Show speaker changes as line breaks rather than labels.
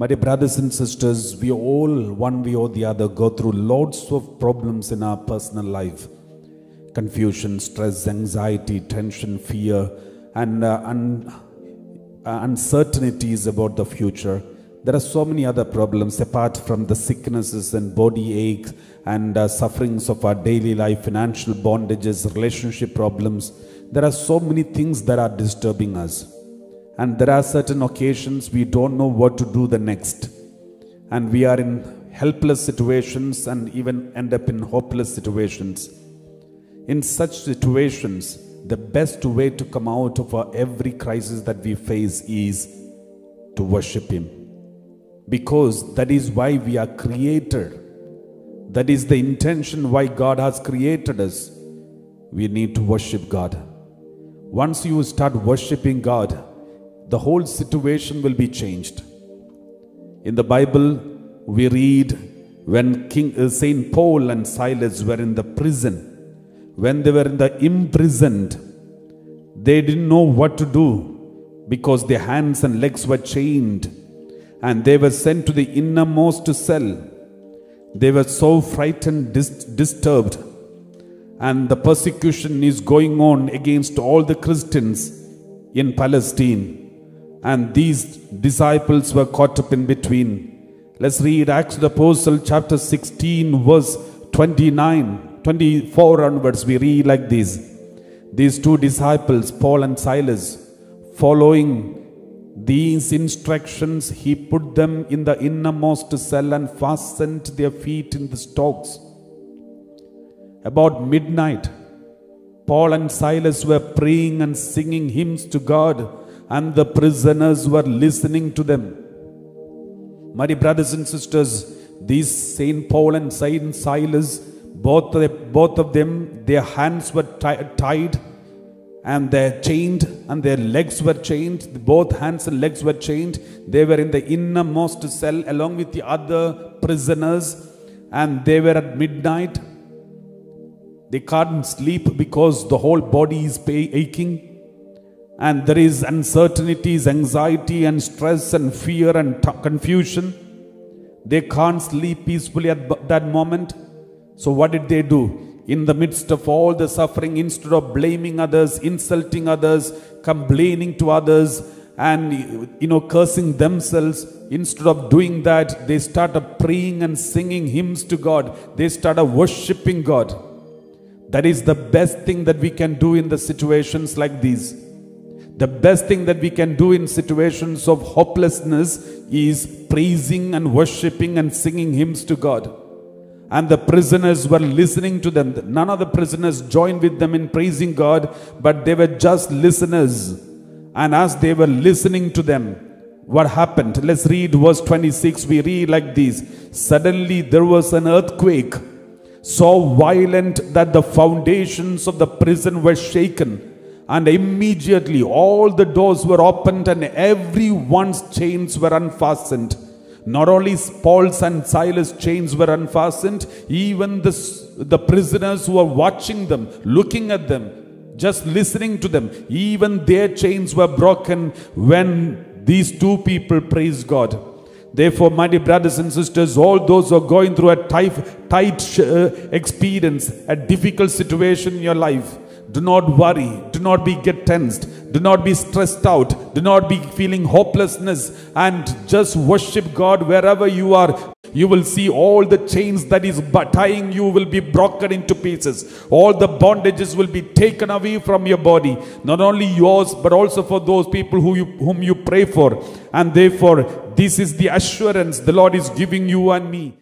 My dear brothers and sisters, we all, one way or the other, go through lots of problems in our personal life confusion, stress, anxiety, tension, fear, and uh, un- uh, uncertainties about the future. There are so many other problems apart from the sicknesses and body aches and uh, sufferings of our daily life, financial bondages, relationship problems. There are so many things that are disturbing us. And there are certain occasions we don't know what to do the next. And we are in helpless situations and even end up in hopeless situations. In such situations, the best way to come out of every crisis that we face is to worship Him. Because that is why we are created. That is the intention why God has created us. We need to worship God. Once you start worshiping God, the whole situation will be changed. In the Bible, we read when King uh, Saint Paul and Silas were in the prison, when they were in the imprisoned, they didn't know what to do because their hands and legs were chained, and they were sent to the innermost cell. They were so frightened, dis- disturbed, and the persecution is going on against all the Christians in Palestine and these disciples were caught up in between. Let's read Acts of the Apostle chapter 16 verse 29, 24 onwards. We read like this. These two disciples, Paul and Silas, following these instructions, he put them in the innermost cell and fastened their feet in the stocks. About midnight, Paul and Silas were praying and singing hymns to God and the prisoners were listening to them. My brothers and sisters, these Saint Paul and Saint Silas, both of, them, both of them, their hands were tied and they're chained and their legs were chained. Both hands and legs were chained. They were in the innermost cell along with the other prisoners and they were at midnight. They can't sleep because the whole body is aching and there is uncertainties, anxiety, and stress, and fear, and t- confusion. They can't sleep peacefully at b- that moment. So, what did they do? In the midst of all the suffering, instead of blaming others, insulting others, complaining to others, and you know, cursing themselves, instead of doing that, they started praying and singing hymns to God. They started worshiping God. That is the best thing that we can do in the situations like these. The best thing that we can do in situations of hopelessness is praising and worshiping and singing hymns to God. And the prisoners were listening to them. None of the prisoners joined with them in praising God, but they were just listeners. And as they were listening to them, what happened? Let's read verse 26. We read like this Suddenly there was an earthquake, so violent that the foundations of the prison were shaken and immediately all the doors were opened and everyone's chains were unfastened. Not only Paul's and Silas' chains were unfastened, even the, the prisoners who were watching them, looking at them, just listening to them, even their chains were broken when these two people praised God. Therefore, my dear brothers and sisters, all those who are going through a tight, tight uh, experience, a difficult situation in your life, do not worry. Do not be get tensed. Do not be stressed out. Do not be feeling hopelessness and just worship God wherever you are. You will see all the chains that is tying you will be broken into pieces. All the bondages will be taken away from your body. Not only yours, but also for those people who you, whom you pray for. And therefore, this is the assurance the Lord is giving you and me.